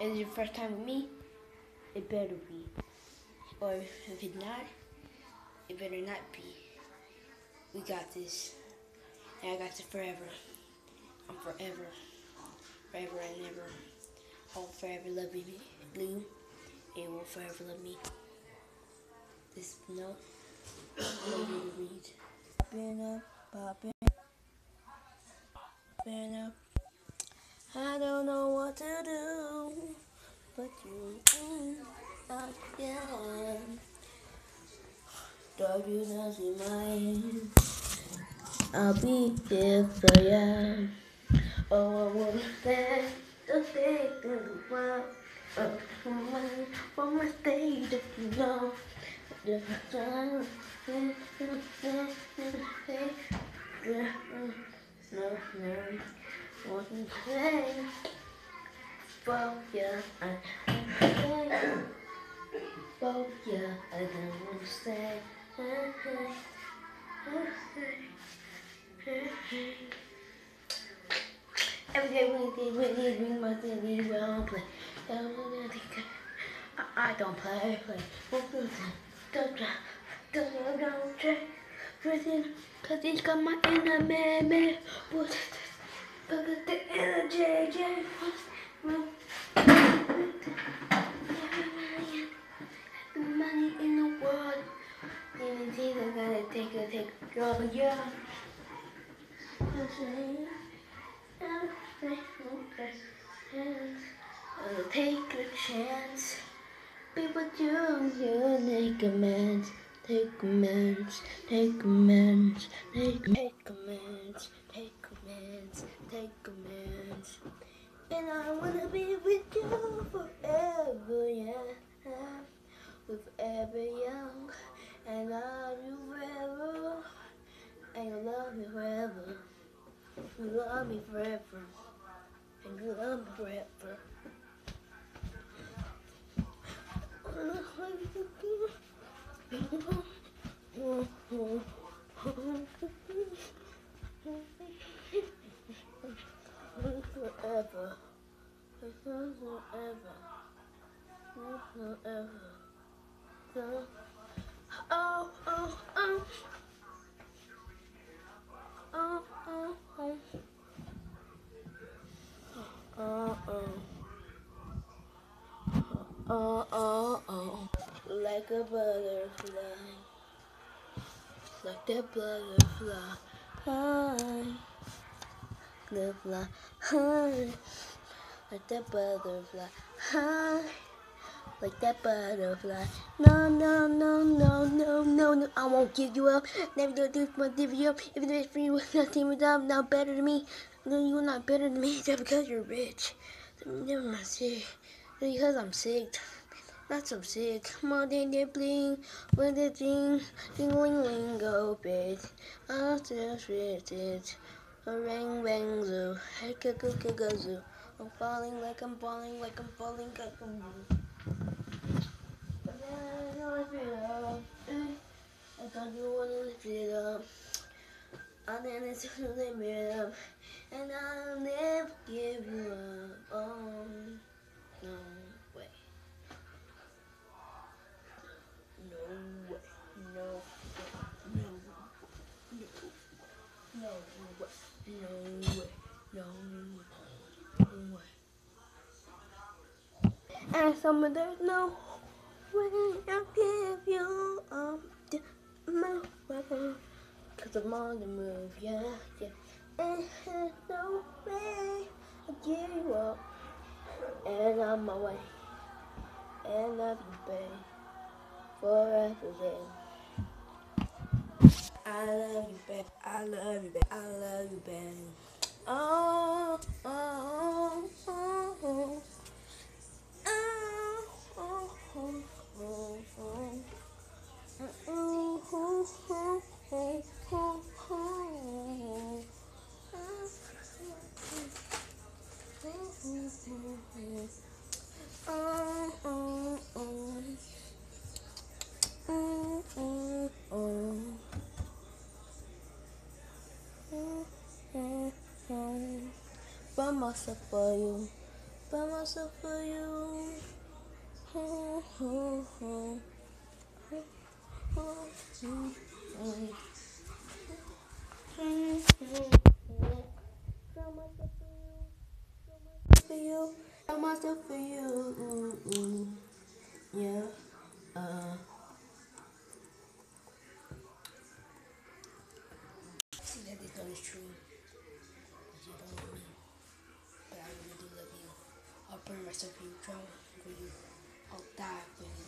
Is it your first time with me? It better be. Or if it's not, it better not be. We got this. And I got this forever. I'm forever. Forever and ever. I'll forever love you, Blue. And will forever love me. This note, love you to read. Popping up, popping, popping up. I don't know what to do, but you. Dog, you know, see my. I'll be here for you. Oh, I want that to take the world. Uh, from my, from my state of love. The sun, no, no, wasn't say, but yeah, I, but yeah, I don't want to say, Every day we need, we need, we must need, we don't play. I, don't play, play. Don't, don't, don't, don't, don't, try. Everything, cause he's got my man. What's Look at the energy, J. The money in the world. Either gonna take a take a take a chance. People do you take commands, take take commands, take take commands. And I wanna be with you forever, yeah. With every young, and I love you forever, and you love me forever. You love me forever, and you love me. Forever. Forever. Forever. Oh, oh, oh, oh. Oh, oh, oh. Oh, oh. Oh, oh, oh. Like a butterfly. Like that butterfly. Hi. Butterfly. Hi. Like that butterfly. Hi. Like that butterfly. No, no, no, no, no, no, no. I won't give you up. Never do this, but give you up. It's free with nothing without not better than me. No, you're not better than me just because you're rich. Never mind, sick. Because I'm sick. That's so sick. Come on, ding, ding, bling. With the ding, ding, ling, ling, go, bitch. I'm still it. A ring, bang, zoo. Hey, go, go, go, go, zoo. I'm falling like I'm falling like I'm falling like I'm then I thought you wanna lift it up. And then it's gonna lift it up. And I'll never give you up. Oh, no way. No way. No way. No way. No, no way. No way. No way. No way. And some of there's no way I'll give you up to my weapon. Cause I'm on the move, yeah, yeah. And there's no way I'll give you up. And I'm my way. And love you, babe. Forever then. I love you, babe. I love you, babe. I love you, babe. Oh, oh, oh, Oh, oh, oh. Oh, oh, oh. Myself for you. by myself for you. Oh, oh, oh. Oh, oh, mm, mm. Mm, mm, mm. By for you. For you. By. Mm, mm. Yeah. Uh. myself in trouble you, I'll die.